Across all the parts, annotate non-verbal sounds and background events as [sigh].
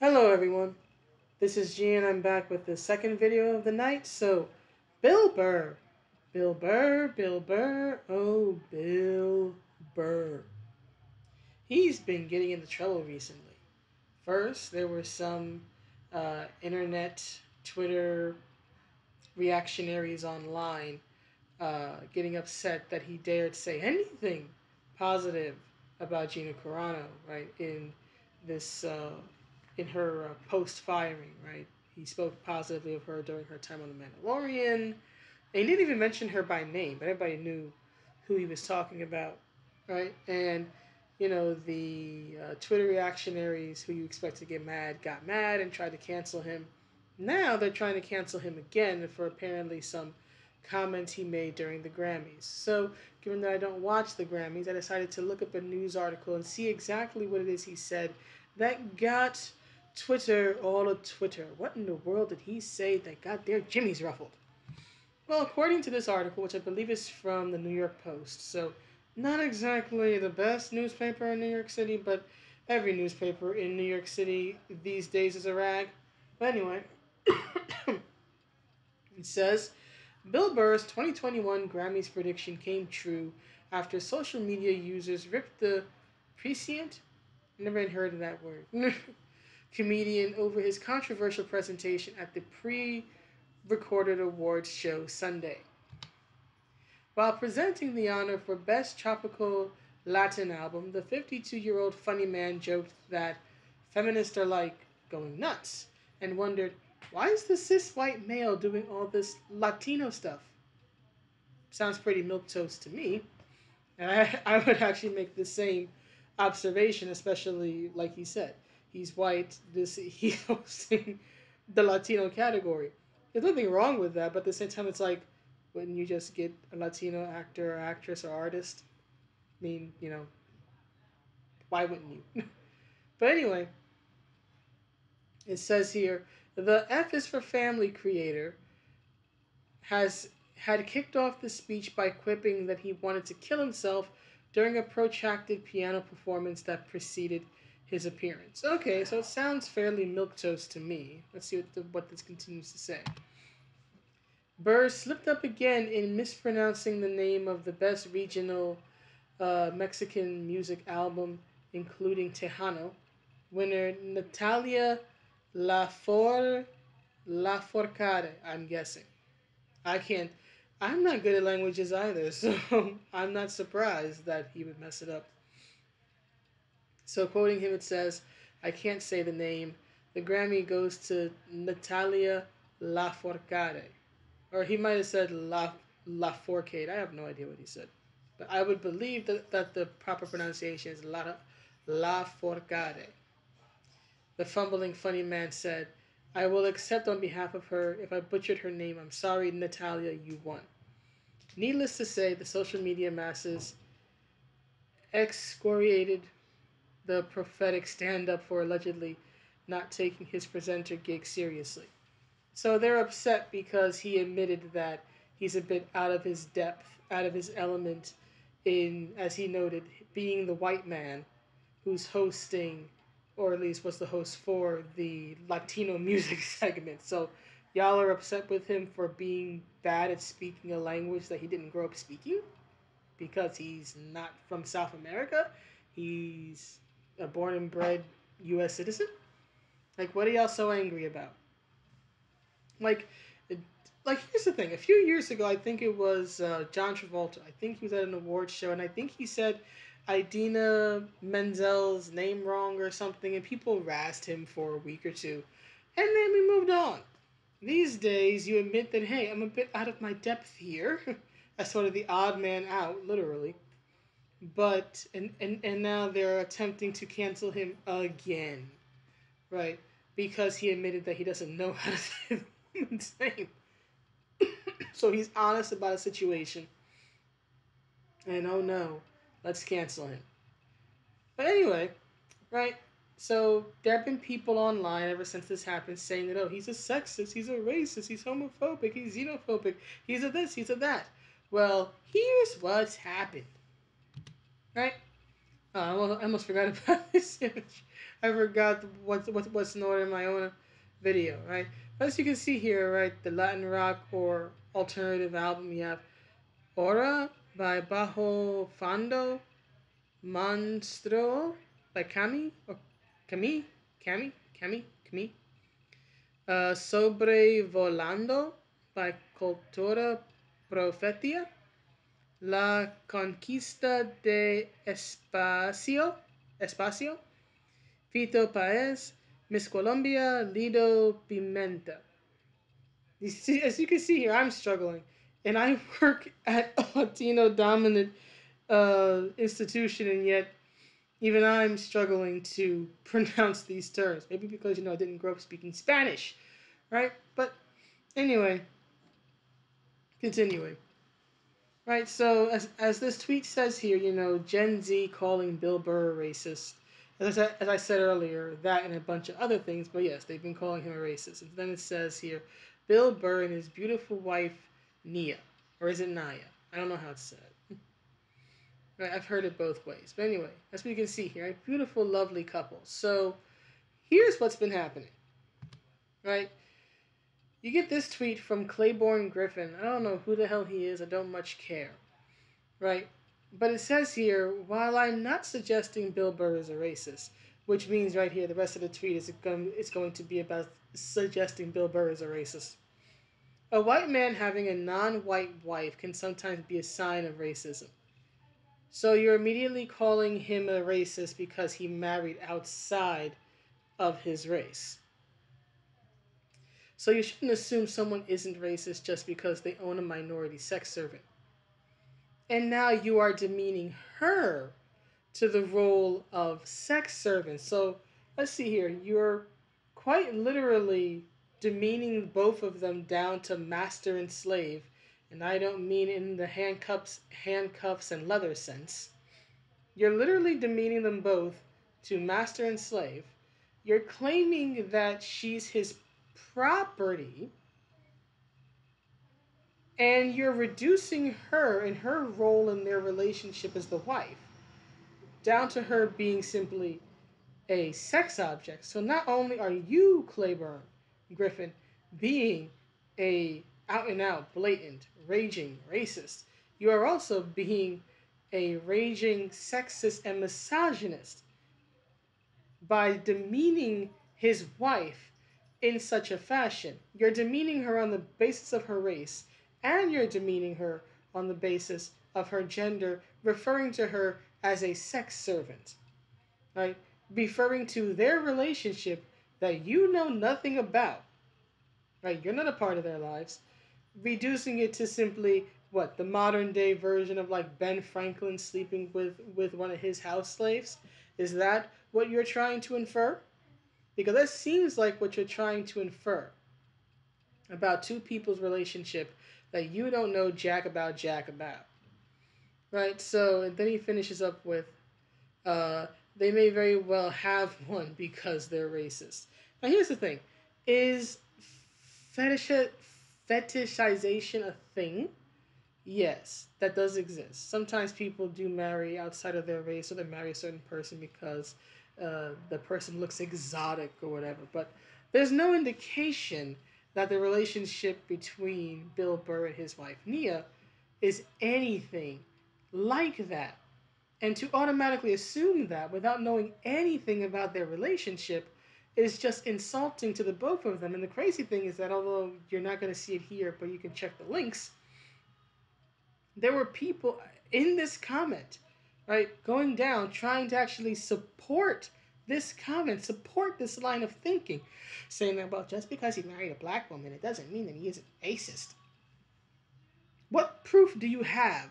Hello everyone, this is G and I'm back with the second video of the night. So, Bill Burr, Bill Burr, Bill Burr, oh Bill Burr. He's been getting into trouble recently. First, there were some uh, internet, Twitter reactionaries online uh, getting upset that he dared say anything positive about Gina Carano, right, in this uh, in her uh, post firing, right? He spoke positively of her during her time on The Mandalorian. And he didn't even mention her by name, but everybody knew who he was talking about, right? And, you know, the uh, Twitter reactionaries who you expect to get mad got mad and tried to cancel him. Now they're trying to cancel him again for apparently some comments he made during the Grammys. So, given that I don't watch the Grammys, I decided to look up a news article and see exactly what it is he said that got Twitter, all of Twitter. What in the world did he say that got their jimmies ruffled? Well, according to this article, which I believe is from the New York Post, so not exactly the best newspaper in New York City, but every newspaper in New York City these days is a rag. But anyway, [coughs] it says Bill Burr's 2021 Grammys prediction came true after social media users ripped the prescient. Never heard of that word. [laughs] comedian over his controversial presentation at the pre recorded awards show Sunday. While presenting the honor for Best Tropical Latin Album, the 52 year old funny man joked that feminists are like going nuts and wondered, why is the cis white male doing all this Latino stuff? Sounds pretty milquetoast to me. And I, [laughs] I would actually make the same observation, especially like he said he's white. This [laughs] he's hosting the Latino category. There's nothing wrong with that, but at the same time, it's like, wouldn't you just get a Latino actor or actress or artist? I mean, you know, why wouldn't you? [laughs] but anyway, it says here the F is for Family creator has had kicked off the speech by quipping that he wanted to kill himself during a protracted piano performance that preceded his appearance. Okay, so it sounds fairly milquetoast to me. Let's see what, the, what this continues to say. Burr slipped up again in mispronouncing the name of the best regional uh, Mexican music album, including Tejano. Winner Natalia Lafor Lafourcade, I'm guessing. I can't. I'm not good at languages either, [laughs] so I'm not surprised that he would mess it up. So, quoting him, it says, I can't say the name. The Grammy goes to Natalia Lafourcade. Or he might have said La, Lafourcade. I have no idea what he said. But I would believe that, that the proper pronunciation is La, Lafourcade. The fumbling funny man said, I will accept on behalf of her. If I butchered her name, I'm sorry, Natalia, you won. Needless to say, the social media masses excoriated the prophetic stand up for allegedly not taking his presenter gig seriously. So they're upset because he admitted that he's a bit out of his depth, out of his element in, as he noted, being the white man who's hosting, or at least was the host for the Latino [laughs] music segment. So y'all are upset with him for being bad at speaking a language that he didn't grow up speaking because he's not from South America. He's a born and bred U.S. citizen? Like, what are y'all so angry about? Like, like here's the thing. A few years ago, I think it was uh, John Travolta. I think he was at an awards show, and I think he said Idina Menzel's name wrong or something, and people razzed him for a week or two, and then we moved on. These days, you admit that hey, I'm a bit out of my depth here. [laughs] as sort of the odd man out, literally but and, and and now they're attempting to cancel him again right? Because he admitted that he doesn't know how to [laughs] say the woman's name so he's honest about a situation. And oh no let's cancel him. But anyway right? So there have been people online ever since this happened saying that oh he's a sexist he's a racist he's homophobic he's xenophobic he's a this he's a that. Well here's what's happened right? Uh, I almost- forgot about [laughs] this image. I forgot what's what's what's in in my own video, right? As you can see here, right, the Latin rock or alternative album, you have Ora by Bajo Fondo, Monstro by Cami, or Cami, Cami, Cami, Cami. Uh, Sobrevolando by Cultura Profética. La Conquista de Espacio, Espacio. Fito Paez, Miss Colombia, Lido Pimenta. See, as you can see here, I'm struggling, and I [laughs] work at a Latino dominant uh, institution, and yet even I'm struggling to [laughs] pronounce these terms. Maybe because you know I didn't grow up speaking Spanish, right? But anyway, continuing. Right, so as, as this tweet says here, you know, Gen Z calling Bill Burr a racist. As I, said, as I said earlier, that and a bunch of other things, but yes, they've been calling him a racist. And then it says here, Bill Burr and his beautiful wife, Nia. Or is it Naya? I don't know how it's said. [laughs] Right, I've heard it both ways. But anyway, as we can see here, a beautiful, lovely couple. So here's what's been happening. Right? You get this tweet from Clayburn Griffin. I don't know who the hell he is. I don't much care. Right? But it says here, while I'm not suggesting Bill Burr is a racist, which means right here, the rest of the tweet is going, it's going to be about suggesting Bill Burr is a racist. A white man having a non white wife can sometimes be a sign of racism. So you're immediately calling him a racist because he married outside of his race. So you shouldn't assume someone isn't racist just because they own a minority sex servant. And now you are demeaning her to the role of sex servant. So let's see here. You're quite literally demeaning both of them down to master and slave and I don't mean in the handcuffs, handcuffs and leather sense. You're literally demeaning them both to master and slave. You're claiming that she's his property, and you're reducing her and her role in their relationship as the wife down to her being simply a sex object. So not only are you, Clayburn Griffin, being a out and out, blatant, raging racist. You are also being a raging sexist and misogynist by demeaning his wife in such a fashion. You're demeaning her on the basis of her race, and you're demeaning her on the basis of her gender, referring to her as a sex servant. Right? Referring to their relationship that you know nothing about. Right? You're not a part of their lives reducing it to simply what the modern day version of like Ben Franklin sleeping with with one of his house slaves is that what you're trying to infer because that seems like what you're trying to infer about two people's relationship that you don't know jack about jack about right so and then he finishes up with uh, they may very well have [laughs] one because they're racist now here's the thing is fetish fetishization a thing? Yes, that does exist. Sometimes people do marry outside of their race or they marry a certain person because uh, the person looks exotic or whatever. But there's no indication that the relationship between Bill Burr and his wife Nia is anything like that. And to automatically assume that without knowing anything about their relationship is just insulting to the both of them. And the crazy thing is that although you're not going to see it here, but you can check the links, there were people in this comment, right, going down trying to actually support this comment, support this line of thinking, saying that, well, just because he married a black woman, it doesn't mean that he isn't racist. What proof do you have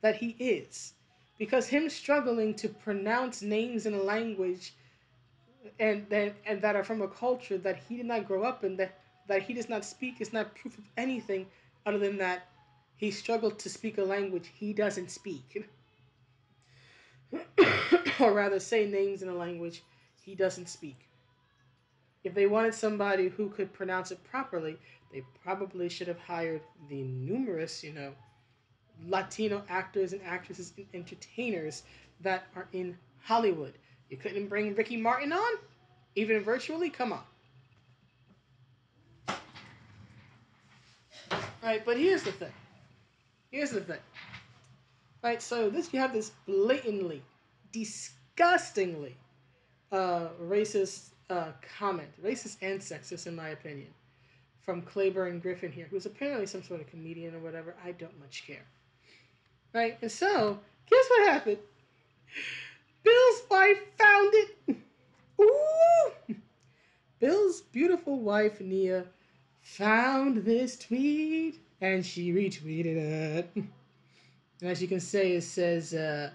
that he is? Because him struggling to pronounce names in a language and that and that are from a culture that he did not grow up in that that he does not speak is not proof of anything other than that he struggled to speak a language he doesn't speak [laughs] [coughs] or rather say names in a language he doesn't speak if they wanted somebody who could pronounce it properly they probably should have hired the numerous you know latino actors and actresses and entertainers that are in Hollywood. You couldn't bring Ricky Martin on? Even virtually? Come on. Right, but here's the thing. Here's the thing. Right, so this you have this blatantly, disgustingly uh, racist uh, comment, racist and sexist in my opinion, from Clayburn Griffin here, who's apparently some sort of comedian or whatever. I don't much care. Right, and so guess what happened? [laughs] Bill's wife found it. [laughs] Ooh! [laughs] Bill's beautiful wife Nia found this tweet and she retweeted it. And as you can say, it says, uh,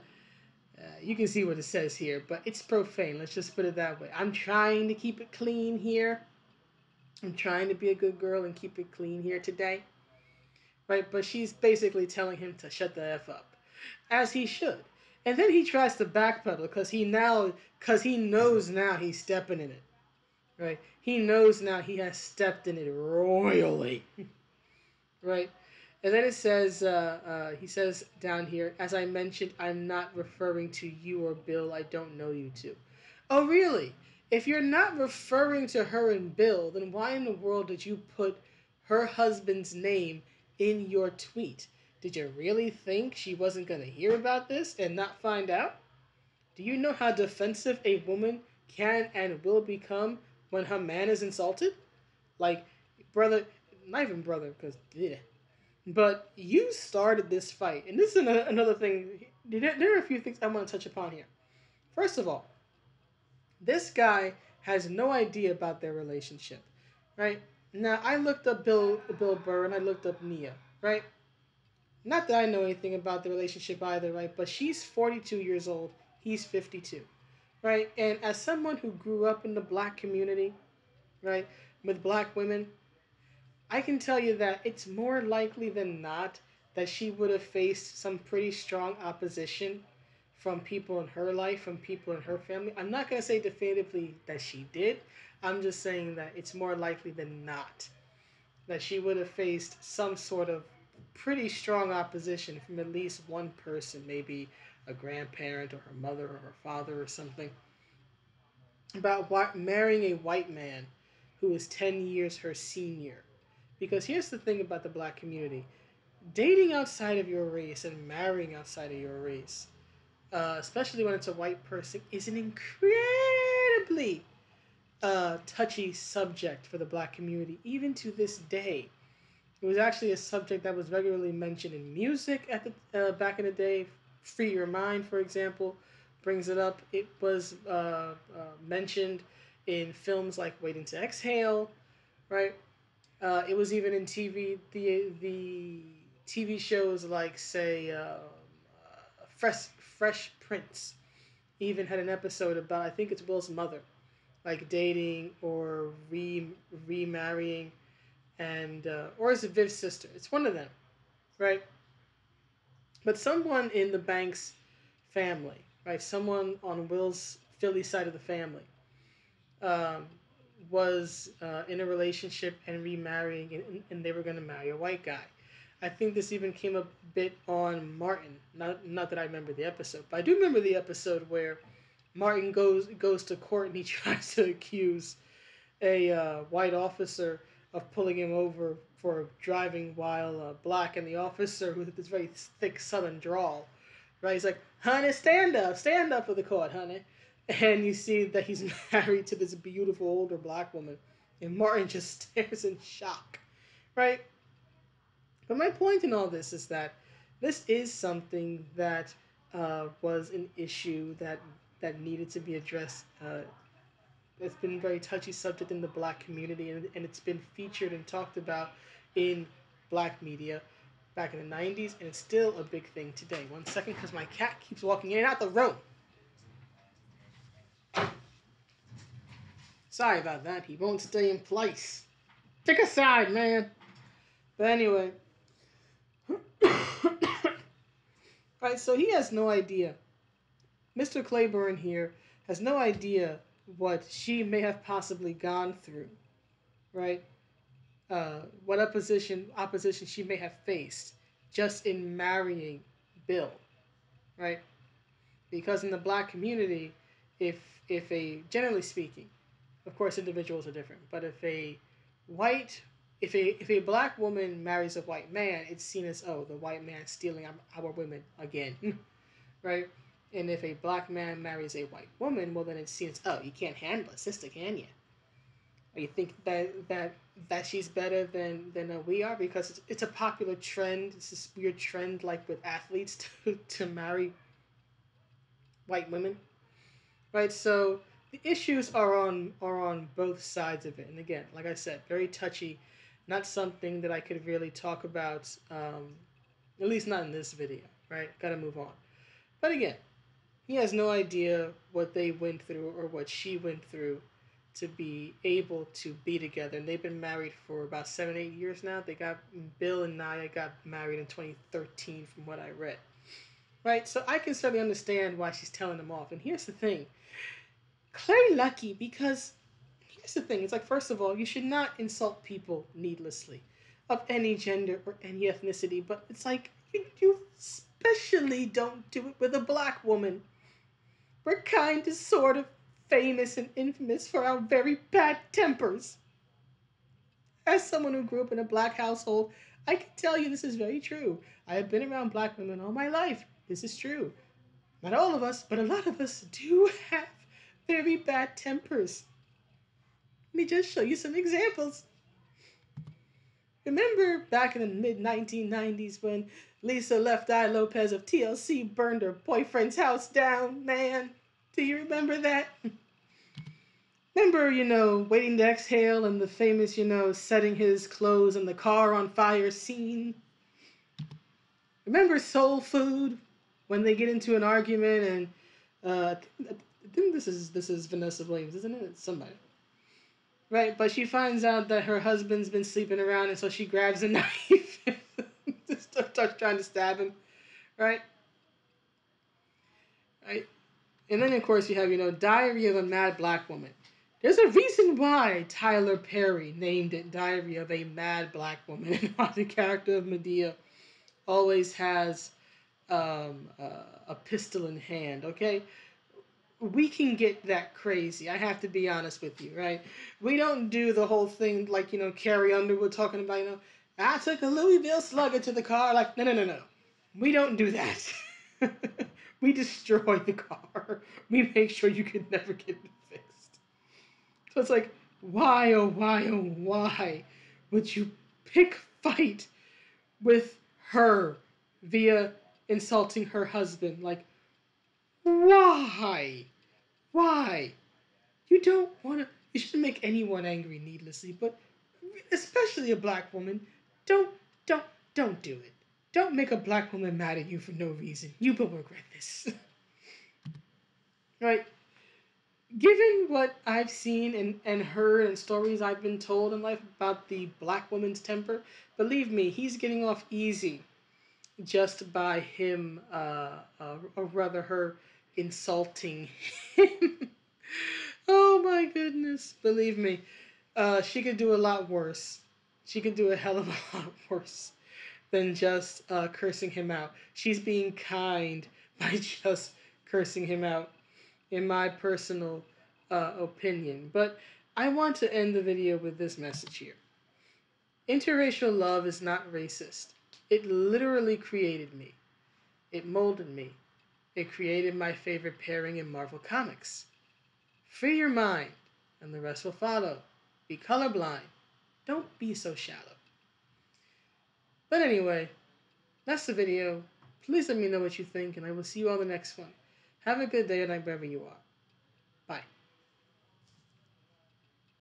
uh, you can see what it says here, but it's profane. Let's just put it that way. I'm trying to keep it clean here. I'm trying to be a good girl and keep it clean here today. Right? But she's basically telling him to shut the F up. As he should. And then he tries to backpedal because he now, because he knows now he's stepping in it. Right? He knows now he has stepped in it royally. [laughs] right? And then it says, uh, uh, he says down here, as I mentioned, I'm not referring to you or Bill. I don't know you two. Oh, really? If you're not referring to her and Bill, then why in the world did you put her husband's name in your tweet? Did you really think she wasn't going to hear about this and not find out? Do you know how defensive a woman can and will become when her man is insulted? Like, brother, not even brother, because, but you started this fight, and this is another thing. There are a few things I want to touch upon here. First of all, this guy has no idea about their relationship, right? Now I looked up Bill Bill Burr and I looked up Nia, right? Not that I know anything about the relationship either, right? But she's 42 years old, he's 52, right? And as someone who grew up in the black community, right, with black women, I can tell you that it's more likely than not that she would have faced some pretty strong opposition from people in her life, from people in her family. I'm not going to say definitively that she did. I'm just saying that it's more likely than not that she would have faced some sort of pretty strong opposition from at least one person, maybe a grandparent or her mother or her father or something, about marrying a white man who is 10 years her senior because here's the thing about the black community dating outside of your race and marrying outside of your race, uh, especially when it's a white person, is an incredibly uh, touchy subject for the black community, even to this day. It was actually a subject that was regularly mentioned in music at the uh, back in the day. "Free Your Mind," for example, brings it up. It was uh, uh, mentioned in films like "Waiting to Exhale," right? Uh, it was even in TV. The the TV shows like say um, uh, Fresh Fresh Prince even had an episode about I think it's Will's mother, like dating or re remarrying, and uh, or is it Viv's sister? It's one of them, right? But someone in the Banks family, right? Someone on Will's Philly side of the family. Um, was uh, in a relationship and remarrying, and, and they were going to marry a white guy. I think this even came a bit on Martin. Not not that I remember the episode, but I do remember the episode where Martin goes goes to court and he [laughs] tries to accuse a uh, white officer of pulling him over for driving while uh, black, and the officer with this very thick Southern drawl, right? He's like, "Honey, stand up, stand up for the court, honey." And you see that he's [laughs] married to this beautiful older black woman, and Martin just [laughs] stares in shock, right? But my point in all this is that this is something that uh, was an issue that that needed to be addressed. Uh, it's been a very touchy subject in the black community, and, and it's been featured and talked about in black media back in the 90s, and it's still a big thing today. One second, because my cat keeps walking in and out the room. Sorry about that. He won't stay in place. Pick a side, man. But anyway. [coughs] Alright, so he has no idea. Mr. Clayburn here has no idea what she may have possibly gone through. Right? Uh, what opposition opposition she may have faced just in marrying Bill. Right? because in the black community, if if a generally speaking, of course individuals are different, but if a white if a if a black woman marries a white man, it's seen as oh the white man stealing our, women again, [laughs] right? And if a black man marries a white woman, well then it's seen as oh you can't handle a sister, can you? Or you think that that that she's better than than we are because it's, it's a popular trend. It's this weird trend like with athletes [laughs] to to marry white women, right? So the issues are on are on both sides of it. And again, like I said, very touchy not something that I could really talk about, um, at least not in this video, right? Gotta move on. But again, he has no idea what they went through or what she went through to be able to be together. And they've been married for about seven, eight years now. They got, Bill and Nia got married in 2013 from what I read. Right? So I can certainly understand why she's telling them off. And here's the thing Clay lucky because here's the thing it's like, first of all, you should not insult people needlessly of any gender or any ethnicity, but it's like, you, you especially don't do it with a black woman. We're kind of sort of famous and infamous for our very bad tempers. As someone who grew up in a black household, I can tell you this is very true. I have been around black women all my life. This is true. Not all of us, but a lot of us do [laughs] have very bad tempers. Let me just show you some examples. Remember back in the mid 1990s when Lisa Left Eye Lopes of TLC burned her boyfriend's house down, man? Do you remember that? [laughs] remember, you know, waiting to exhale and the famous, you know, setting his clothes in the car on fire scene? Remember Soul Food when they get into an argument and uh, I think this is this is Vanessa Williams, isn't it? It's somebody. Right, but she finds out that her husband's been sleeping around, and so she grabs a [laughs] knife and starts trying to stab him. Right? Right? And then, of course, you have, you know, Diary of a Mad Black Woman. There's a reason why Tyler Perry named it Diary of a Mad Black Woman, and why the character of Madea always has um, uh, a pistol in hand, okay? We can get that crazy. I have to be honest with you, right? We don't do the whole thing like, you know, Carrie Underwood talking about, you know, I took a Louisville slugger to the car. Like, no, no, no, no. We don't do that. [laughs] we destroy the car. We make sure you can never get it fixed. So it's like, why, oh, why, oh, why would you pick fight with her via insulting her husband? Like, why? Why? You don't want to. You shouldn't make anyone angry needlessly, but especially a black woman. Don't, don't, don't do it. Don't make a black woman mad at you for no reason. You will regret this. [laughs] right? Given what I've seen and, and heard and stories I've been told in life about the black woman's temper, believe me, he's getting off easy just by him, uh, uh, or rather her insulting him. [laughs] oh my goodness. Believe me, uh, she could do a lot worse. She could do a hell of a [laughs] lot worse than just uh, cursing him out. She's being kind [laughs] by just cursing him out, in my personal uh, opinion. But I want to end the video with this message here. Interracial love is not racist. It literally created me. It molded me. It created my favorite pairing in Marvel Comics. Free your mind, and the rest will follow. Be colorblind. Don't be so shallow. But anyway, that's the video. Please let me know what you think, and I will see you on the next one. Have a good day and night wherever you are.